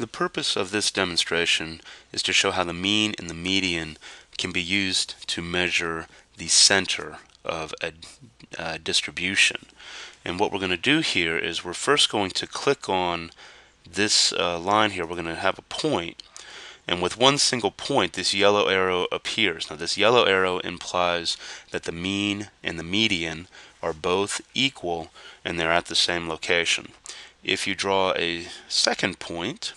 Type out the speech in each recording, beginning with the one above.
The purpose of this demonstration is to show how the mean and the median can be used to measure the center of a, a distribution. And what we're going to do here is we're first going to click on this uh, line here. We're going to have a point and with one single point this yellow arrow appears. Now this yellow arrow implies that the mean and the median are both equal and they're at the same location. If you draw a second point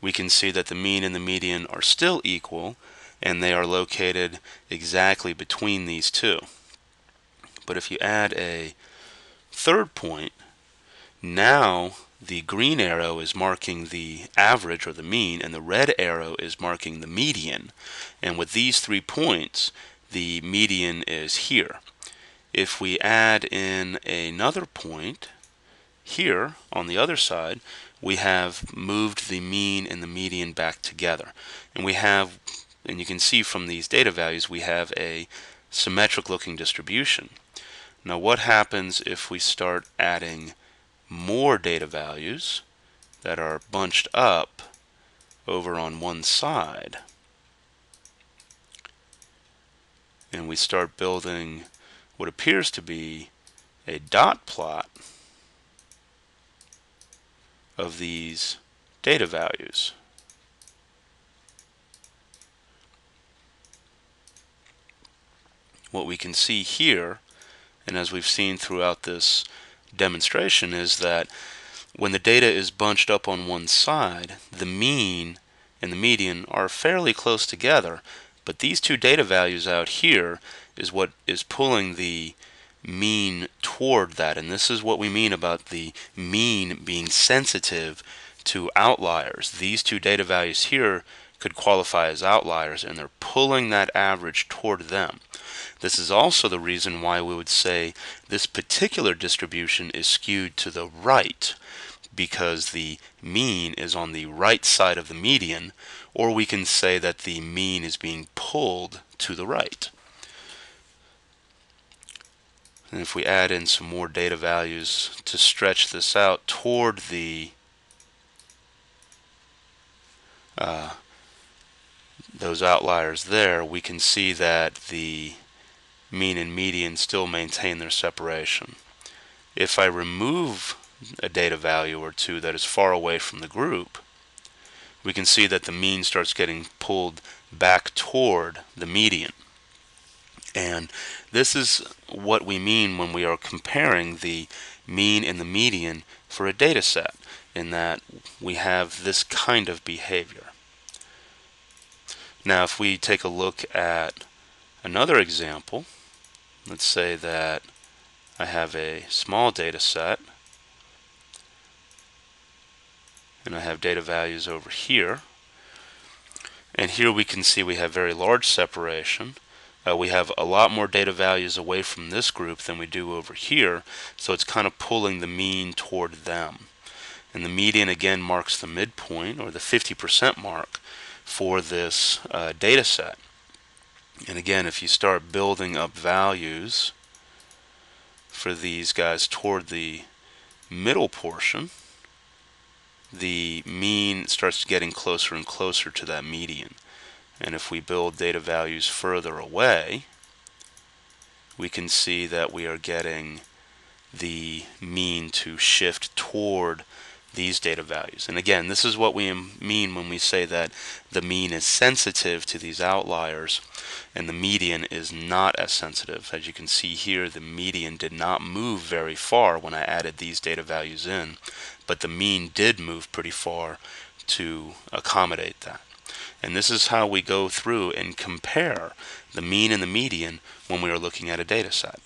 we can see that the mean and the median are still equal and they are located exactly between these two. But if you add a third point, now the green arrow is marking the average or the mean and the red arrow is marking the median. And with these three points, the median is here. If we add in another point here on the other side, we have moved the mean and the median back together. And we have, and you can see from these data values, we have a symmetric looking distribution. Now what happens if we start adding more data values that are bunched up over on one side? And we start building what appears to be a dot plot of these data values. What we can see here, and as we've seen throughout this demonstration, is that when the data is bunched up on one side, the mean and the median are fairly close together, but these two data values out here is what is pulling the mean toward that. And this is what we mean about the mean being sensitive to outliers. These two data values here could qualify as outliers and they're pulling that average toward them. This is also the reason why we would say this particular distribution is skewed to the right because the mean is on the right side of the median or we can say that the mean is being pulled to the right. And if we add in some more data values to stretch this out toward the uh, those outliers there, we can see that the mean and median still maintain their separation. If I remove a data value or two that is far away from the group, we can see that the mean starts getting pulled back toward the median. And this is what we mean when we are comparing the mean and the median for a data set in that we have this kind of behavior. Now if we take a look at another example, let's say that I have a small data set and I have data values over here and here we can see we have very large separation uh, we have a lot more data values away from this group than we do over here, so it's kind of pulling the mean toward them. And the median again marks the midpoint, or the 50% mark, for this uh, data set. And again, if you start building up values for these guys toward the middle portion, the mean starts getting closer and closer to that median. And if we build data values further away, we can see that we are getting the mean to shift toward these data values. And again, this is what we mean when we say that the mean is sensitive to these outliers and the median is not as sensitive. As you can see here, the median did not move very far when I added these data values in, but the mean did move pretty far to accommodate that. And this is how we go through and compare the mean and the median when we are looking at a data set.